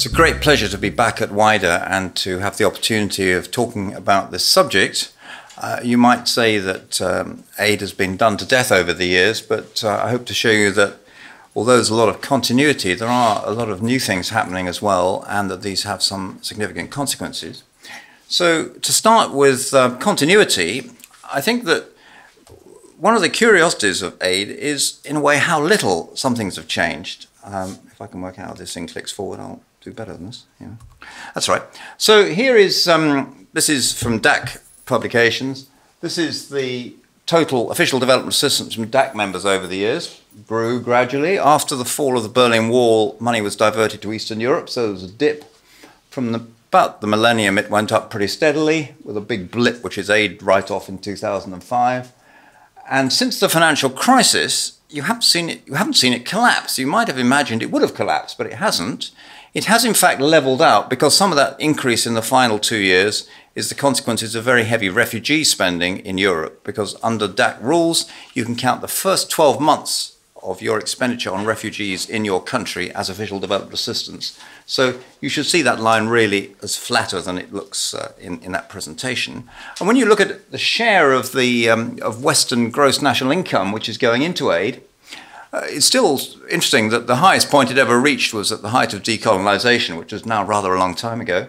it's a great pleasure to be back at WIDER and to have the opportunity of talking about this subject. Uh, you might say that um, aid has been done to death over the years, but uh, I hope to show you that although there's a lot of continuity, there are a lot of new things happening as well, and that these have some significant consequences. So, to start with uh, continuity, I think that one of the curiosities of aid is, in a way, how little some things have changed. Um, if I can work out how this thing clicks forward, I'll do better than this. Yeah, that's right. So here is um, this is from DAC publications. This is the total official development assistance from DAC members over the years. Grew gradually. After the fall of the Berlin Wall, money was diverted to Eastern Europe, so there was a dip. From the, about the millennium, it went up pretty steadily with a big blip, which is aid write-off in 2005. And since the financial crisis, you haven't seen it. You haven't seen it collapse. You might have imagined it would have collapsed, but it hasn't. It has in fact leveled out because some of that increase in the final two years is the consequences of very heavy refugee spending in Europe. Because under DAC rules, you can count the first 12 months of your expenditure on refugees in your country as official development assistance. So you should see that line really as flatter than it looks uh, in, in that presentation. And when you look at the share of the um, of Western gross national income which is going into aid, uh, it's still interesting that the highest point it ever reached was at the height of decolonization, which was now rather a long time ago.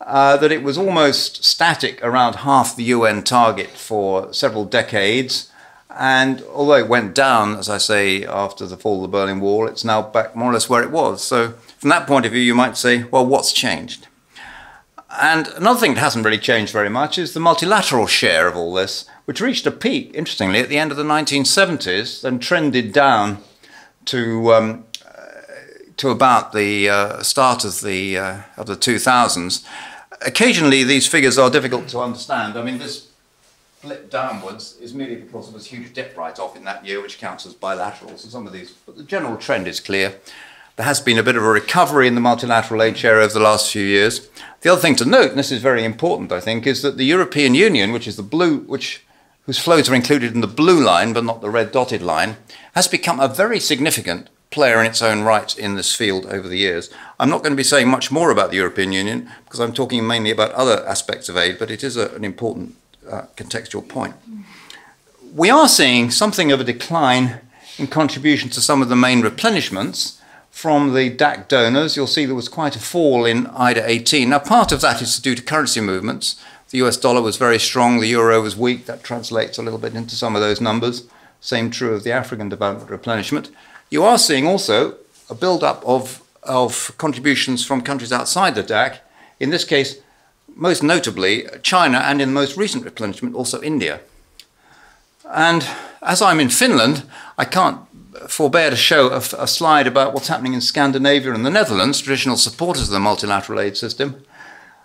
Uh, that it was almost static around half the UN target for several decades, and although it went down, as I say, after the fall of the Berlin Wall, it's now back more or less where it was. So, from that point of view, you might say, well, what's changed? And another thing that hasn't really changed very much is the multilateral share of all this, which reached a peak, interestingly, at the end of the 1970s, then trended down to um, to about the uh, start of the uh, of the 2000s. Occasionally, these figures are difficult to understand. I mean, this blip downwards is merely because of this huge dip write-off in that year, which counts as bilateral. So some of these, but the general trend is clear. There has been a bit of a recovery in the multilateral aid share over the last few years. The other thing to note, and this is very important, I think, is that the European Union, which is the blue, which whose flows are included in the blue line but not the red dotted line, has become a very significant player in its own right in this field over the years. I'm not going to be saying much more about the European Union because I'm talking mainly about other aspects of aid, but it is a, an important uh, contextual point. We are seeing something of a decline in contribution to some of the main replenishments from the DAC donors. You'll see there was quite a fall in IDA 18. Now, part of that is due to currency movements. The US dollar was very strong, the euro was weak. That translates a little bit into some of those numbers. Same true of the African development replenishment. You are seeing also a build-up of, of contributions from countries outside the DAC. In this case, most notably China, and in the most recent replenishment, also India. And as I'm in Finland, I can't forbear to show a, a, slide about what's happening in Scandinavia and the Netherlands, traditional supporters of the multilateral aid system.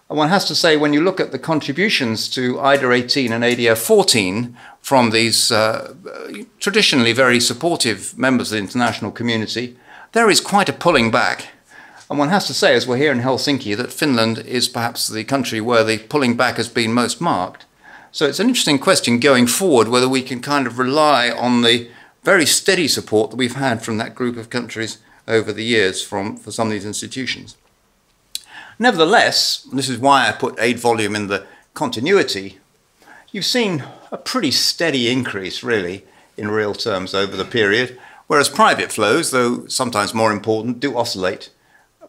And one has to say, when you look at the contributions to IDA 18 and ADF 14 from these uh, traditionally very supportive members of the international community, there is quite a pulling back. And one has to say, as we're here in Helsinki, that Finland is perhaps the country where the pulling back has been most marked. So it's an interesting question going forward whether we can kind of rely on the very steady support that we've had from that group of countries over the years from, for some of these institutions. Nevertheless, this is why I put aid volume in the continuity, you've seen a pretty steady increase, really, in real terms over the period, whereas private flows, though sometimes more important, do oscillate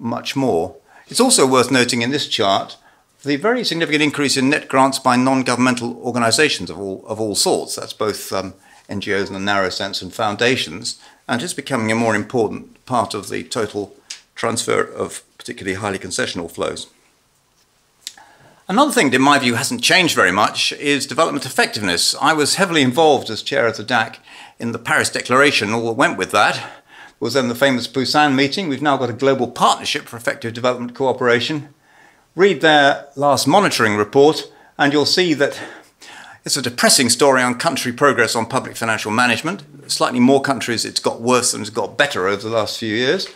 much more. It's also worth noting in this chart the very significant increase in net grants by non-governmental organisations of all, of all sorts. That's both um, NGOs in a narrow sense and foundations, and it's becoming a more important part of the total transfer of particularly highly concessional flows. Another thing that, in my view, hasn't changed very much is development effectiveness. I was heavily involved as chair of the DAC in the Paris Declaration. All that went with that was then the famous Busan meeting. We've now got a global partnership for effective development cooperation. Read their last monitoring report, and you'll see that it's a depressing story on country progress on public financial management. Slightly more countries, it's got worse than it's got better over the last few years.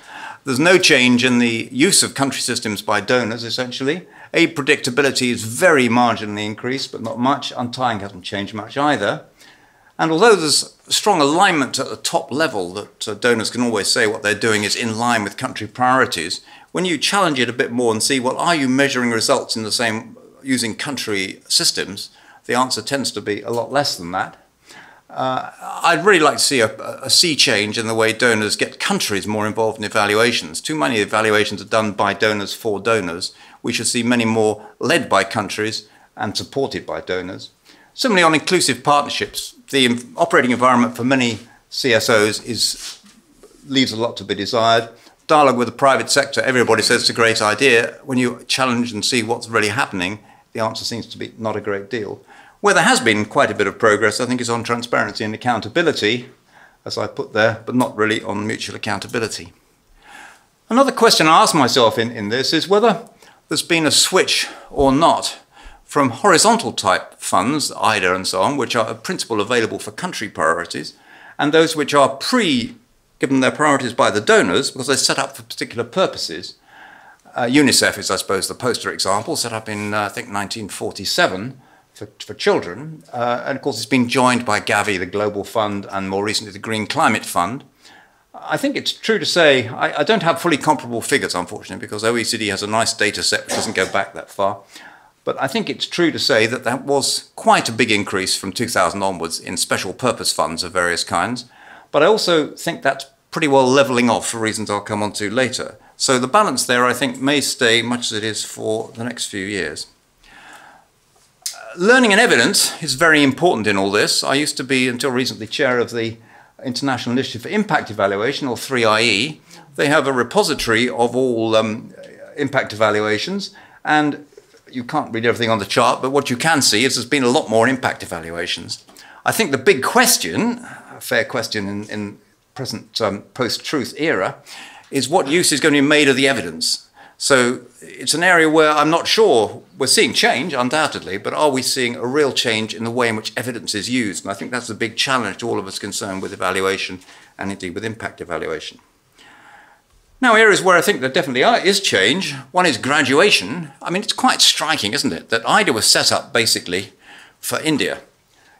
There's no change in the use of country systems by donors, essentially. Aid predictability is very marginally increased, but not much. Untying hasn't changed much either. And although there's strong alignment at the top level that uh, donors can always say what they're doing is in line with country priorities, when you challenge it a bit more and see, well, are you measuring results in the same using country systems? The answer tends to be a lot less than that. Uh, I'd really like to see a, a, sea change in the way donors get countries more involved in evaluations. Too many evaluations are done by donors for donors. We should see many more led by countries and supported by donors. Similarly, on inclusive partnerships, the operating environment for many CSOs is, leaves a lot to be desired. Dialogue with the private sector, everybody says it's a great idea. When you challenge and see what's really happening, the answer seems to be not a great deal. Where there has been quite a bit of progress, I think, is on transparency and accountability, as I put there, but not really on mutual accountability. Another question I ask myself in, in this is whether there's been a switch or not from horizontal type funds, IDA and so on, which are a principle available for country priorities, and those which are pre given their priorities by the donors because they're set up for particular purposes. Uh, UNICEF is, I suppose, the poster example, set up in, uh, I think, 1947 for, for children. Uh, and of course, it's been joined by Gavi, the Global Fund, and more recently, the Green Climate Fund. I think it's true to say, I, I don't have fully comparable figures, unfortunately, because OECD has a nice data set which doesn't go back that far. But I think it's true to say that that was quite a big increase from 2000 onwards in special purpose funds of various kinds. But I also think that's pretty well levelling off for reasons I'll come on to later. So the balance there, I think, may stay much as it is for the next few years. Learning and evidence is very important in all this. I used to be, until recently, chair of the International Initiative for Impact Evaluation, or 3IE. They have a repository of all um, impact evaluations, and you can't read everything on the chart, but what you can see is there's been a lot more impact evaluations. I think the big question, a fair question in, in present um, post-truth era, is what use is going to be made of the evidence. So it's an area where I'm not sure we're seeing change, undoubtedly, but are we seeing a real change in the way in which evidence is used? And I think that's the big challenge to all of us concerned with evaluation and indeed with impact evaluation. Now, areas where I think there definitely are, is change. One is graduation. I mean, it's quite striking, isn't it, that IDA was set up basically for India.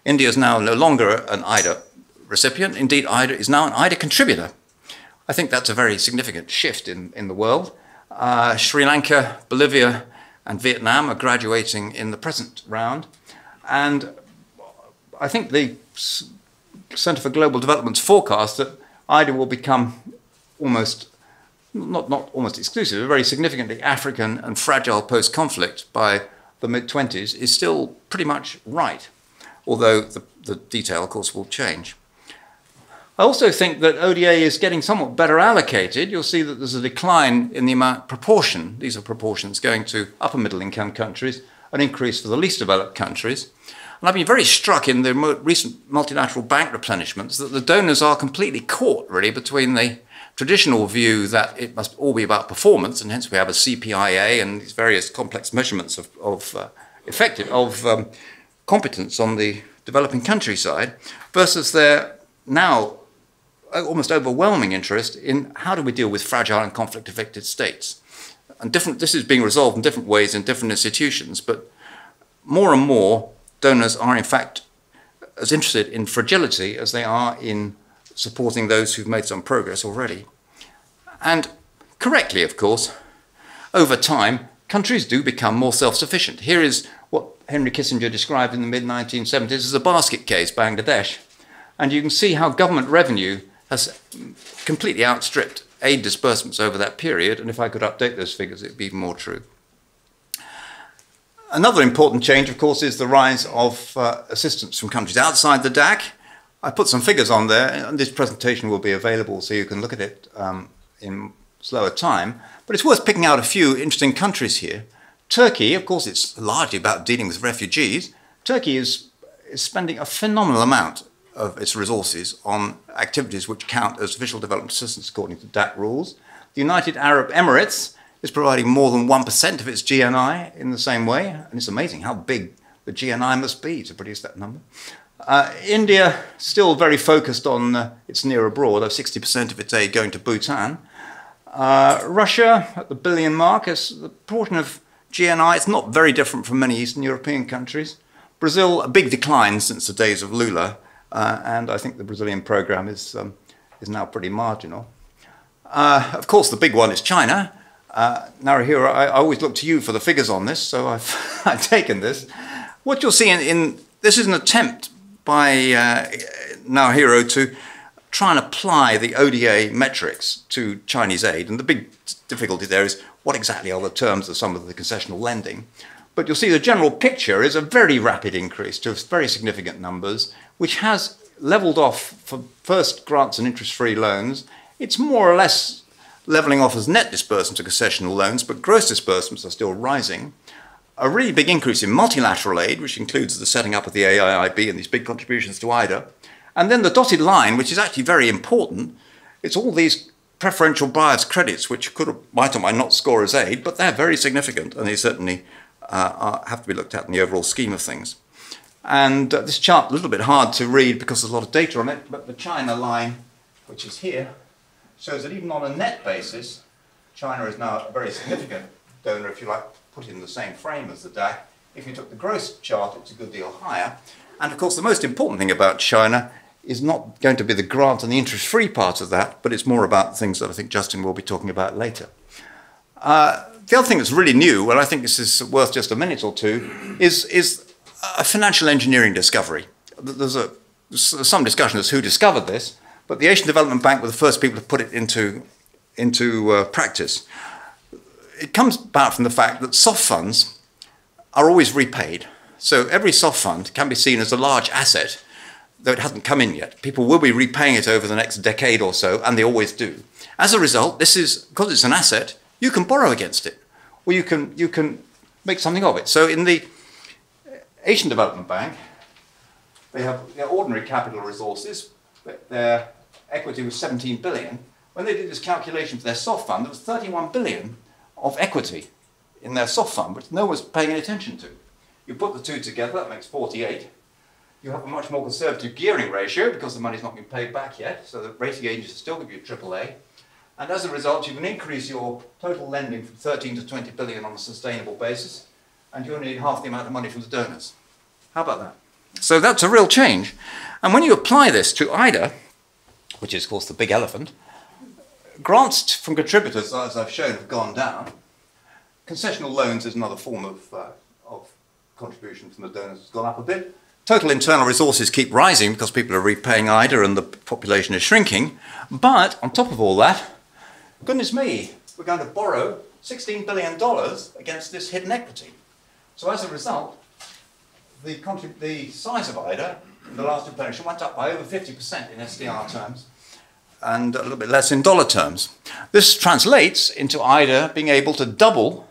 India is now no longer an IDA recipient. Indeed, India is now an IDA contributor. I think that's a very significant shift in, in the world. Uh, Sri Lanka, Bolivia, and Vietnam are graduating in the present round. And I think the Center for Global Development's forecast that IDA will become almost not, not almost exclusive, but very significantly African and fragile post conflict by the mid 20s is still pretty much right, although the, the detail, of course, will change. I also think that ODA is getting somewhat better allocated. You'll see that there's a decline in the amount proportion, these are proportions going to upper middle income countries, an increase for the least developed countries. And I've been very struck in the recent multilateral bank replenishments that the donors are completely caught, really, between the traditional view that it must all be about performance, and hence we have a CPIA and these various complex measurements of, of uh, effective of um, competence on the developing countryside, versus their now almost overwhelming interest in how do we deal with fragile and conflict-affected states. And different, this is being resolved in different ways in different institutions, but more and more donors are in fact as interested in fragility as they are in supporting those who've made some progress already. And correctly, of course, over time, countries do become more self-sufficient. Here is what Henry Kissinger described in the mid-1970s as a basket case, Bangladesh. And you can see how government revenue has completely outstripped aid disbursements over that period. And if I could update those figures, it'd be even more true. Another important change, of course, is the rise of uh, assistance from countries outside the DAC. I put some figures on there, and this presentation will be available so you can look at it um, in slower time. But it's worth picking out a few interesting countries here. Turkey, of course, it's largely about dealing with refugees. Turkey is, is spending a phenomenal amount of its resources on activities which count as official development assistance according to DAC rules. The United Arab Emirates is providing more than 1% of its GNI in the same way, and it's amazing how big the GNI must be to produce that number. Uh, India still very focused on uh, its near abroad, of 60% of its aid going to Bhutan. Uh, Russia at the billion mark is the proportion of GNI. It's not very different from many Eastern European countries. Brazil, a big decline since the days of Lula. uh, and I think the Brazilian program is, um, is now pretty marginal. Uh, of course, the big one is China. Uh, Naohiro, I, I, always look to you for the figures on this, so I've, I've taken this. What you'll see in, in, this is an attempt by uh, Naohiro to try and apply the ODA metrics to Chinese aid. And the big difficulty there is what exactly are the terms of some of the concessional lending. But you'll see the general picture is a very rapid increase to very significant numbers, which has leveled off for first grants and interest-free loans. It's more or less leveling off as net disbursements of concessional loans, but gross disbursements are still rising. A really big increase in multilateral aid, which includes the setting up of the AIIB and these big contributions to IDA. And then the dotted line, which is actually very important, it's all these preferential buyer's credits, which could might or might not score as aid, but they're very significant, and they certainly uh, have to be looked at in the overall scheme of things. And uh, this chart, a little bit hard to read because there's a lot of data on it, but the China line, which is here, shows that even on a net basis, China is now a very significant donor, if you like, put in the same frame as the DAC. If you took the gross chart, it's a good deal higher. And of course, the most important thing about China is not going to be the grant and the interest-free part of that, but it's more about things that I think Justin will be talking about later. Uh, the other thing that's really new, and I think this is worth just a minute or two, is, is a financial engineering discovery. There's, a, some discussion as who discovered this, but the Asian Development Bank were the first people to put it into, into uh, practice. It comes about from the fact that soft funds are always repaid. So every soft fund can be seen as a large asset, though it hasn't come in yet. People will be repaying it over the next decade or so, and they always do. As a result, this is, because it's an asset, you can borrow against it, or you can, you can make something of it. So in the Asian Development Bank, they have their ordinary capital resources, but their equity was 17 billion. When they did this calculation for their soft fund, there was 31 billion of equity in their soft fund, which no one's paying any attention to. You put the two together, that makes 48. You have a much more conservative gearing ratio because the money's not been paid back yet, so the rating agencies still give you AAA. And as a result, you can increase your total lending from 13 to 20 billion on a sustainable basis, and you only need half the amount of money from the donors. How about that? So that's a real change. And when you apply this to IDA, which is, of course, the big elephant, grants from contributors, as I've shown, have gone down. Concessional loans is another form of, uh, of contribution from the donors has gone up a bit. Total internal resources keep rising because people are repaying IDA and the population is shrinking. But on top of all that, goodness me, we're going to borrow $16 billion against this hidden equity. So as a result, the, the size of IDA in the last implementation went up by over 50% in SDR terms and a little bit less in dollar terms. This translates into IDA being able to double,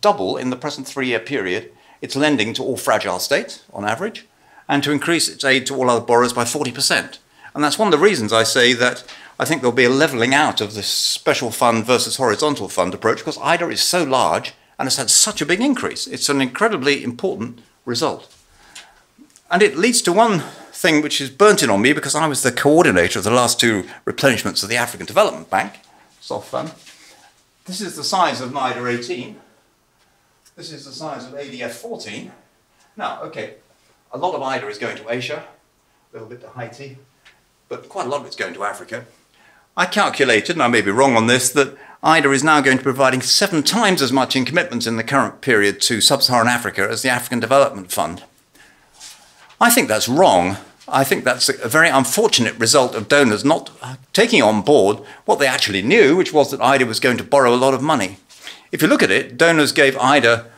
double in the present three-year period its lending to all fragile states on average, and to increase its aid to all other borrowers by 40%. And that's one of the reasons I say that I think there'll be a levelling out of this special fund versus horizontal fund approach because IDA is so large and has had such a big increase. It's an incredibly important result. And it leads to one thing which is burnt in on me because I was the coordinator of the last two replenishments of the African Development Bank, soft fund. This is the size of IDA 18. This is the size of ADF 14. Now, okay, a lot of IDA is going to Asia, a little bit to Haiti, but quite a lot of it's going to Africa. I calculated, and I may be wrong on this, that IDA is now going to be providing seven times as much in commitments in the current period to sub-Saharan Africa as the African Development Fund. I think that's wrong. I think that's a very unfortunate result of donors not taking on board what they actually knew, which was that IDA was going to borrow a lot of money. If you look at it, donors gave IDA,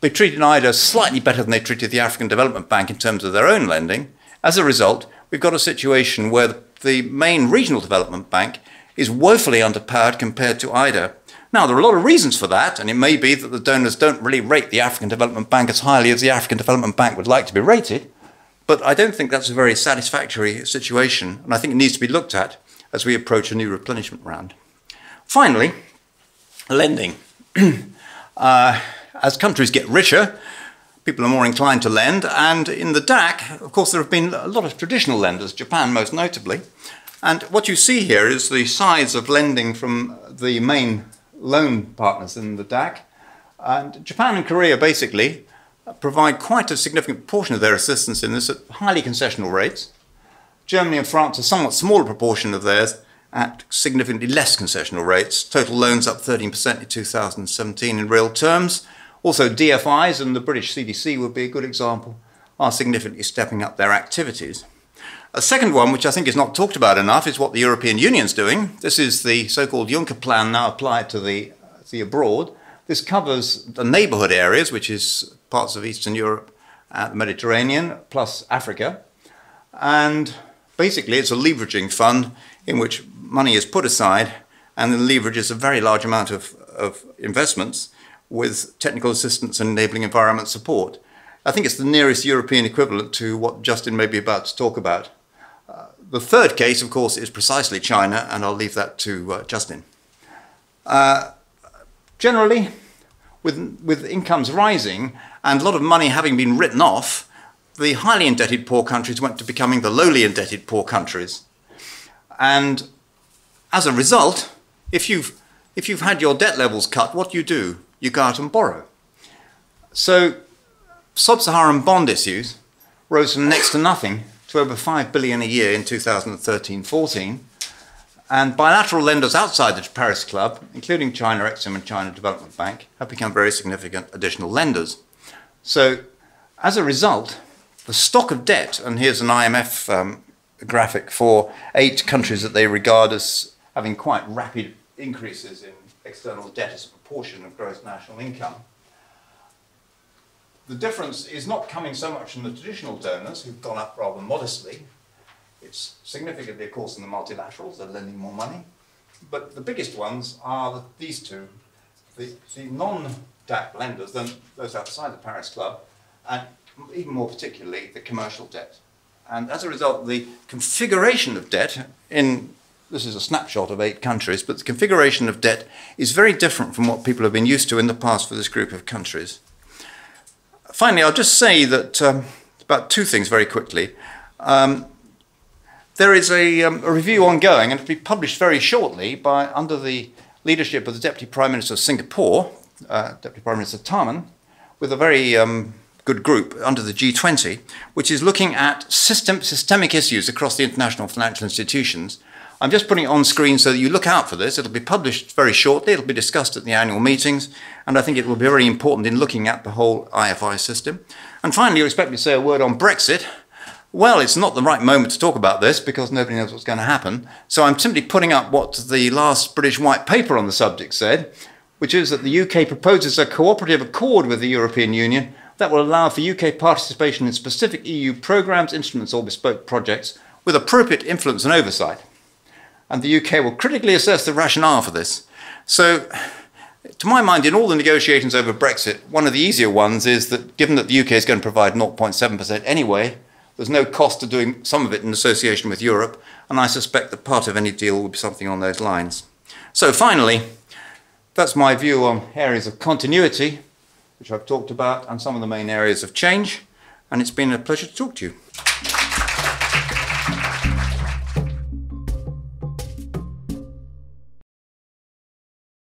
they treated IDA slightly better than they treated the African Development Bank in terms of their own lending. As a result, we've got a situation where the main regional development bank is woefully underpowered compared to IDA. Now, there are a lot of reasons for that, and it may be that the donors don't really rate the African Development Bank as highly as the African Development Bank would like to be rated, but I don't think that's a very satisfactory situation, and I think it needs to be looked at as we approach a new replenishment round. Finally, lending. uh, as countries get richer, people are more inclined to lend. And in the DAC, of course, there have been a lot of traditional lenders, Japan most notably. And what you see here is the size of lending from the main loan partners in the DAC. And Japan and Korea basically provide quite a significant portion of their assistance in this at highly concessional rates. Germany and France, a somewhat smaller proportion of theirs, at significantly less concessional rates. Total loans up 13% in 2017 in real terms. Also, DFIs and the British CDC would be a good example, are significantly stepping up their activities. A second one, which I think is not talked about enough, is what the European Union is doing. This is the so-called Juncker plan now applied to the, the abroad. This covers the neighbourhood areas, which is parts of Eastern Europe the Mediterranean, plus Africa. And basically, it's a leveraging fund in which money is put aside and then leverages a very large amount of, of investments with technical assistance and enabling environment support. I think it's the nearest European equivalent to what Justin may be about to talk about. Uh, the third case, of course, is precisely China, and I'll leave that to uh, Justin. Uh, generally, with, with incomes rising and a lot of money having been written off, the highly indebted poor countries went to becoming the lowly indebted poor countries. And as a result, if you've, if you've had your debt levels cut, what do you do? You go out and borrow. So sub-Saharan bond issues rose from next to nothing to over 5 billion a year in 2013-14. And bilateral lenders outside the Paris Club, including China Exim and China Development Bank, have become very significant additional lenders. So as a result, the stock of debt, and here's an IMF um, graphic for eight countries that they regard as having quite rapid increases in external debt as a proportion of gross national income. The difference is not coming so much from the traditional donors, who've gone up rather modestly. It's significantly, of course, in the multilaterals, they're lending more money. But the biggest ones are the, these two, the, the non-DAC lenders, those outside the Paris Club, and even more particularly, the commercial debt. And as a result, the configuration of debt in this is a snapshot of eight countries, but the configuration of debt is very different from what people have been used to in the past for this group of countries. Finally, I'll just say that um, about two things very quickly. Um, there is a, um, a, review ongoing, and it'll be published very shortly by under the leadership of the Deputy Prime Minister of Singapore, uh, Deputy Prime Minister Tharman, with a very um, good group under the G20, which is looking at system, systemic issues across the international financial institutions. I'm just putting it on screen so that you look out for this. It'll be published very shortly. It'll be discussed at the annual meetings, and I think it will be very important in looking at the whole IFI system. And finally, you expect me to say a word on Brexit. Well, it's not the right moment to talk about this because nobody knows what's going to happen. So I'm simply putting up what the last British white paper on the subject said, which is that the UK proposes a cooperative accord with the European Union that will allow for UK participation in specific EU programmes, instruments or bespoke projects with appropriate influence and oversight. And the UK will critically assess the rationale for this. So, to my mind, in all the negotiations over Brexit, one of the easier ones is that given that the UK is going to provide 0.7% anyway, there's no cost to doing some of it in association with Europe, and I suspect that part of any deal will be something on those lines. So finally, that's my view on areas of continuity which I've talked about, and some of the main areas of change. And it's been a pleasure to talk to you.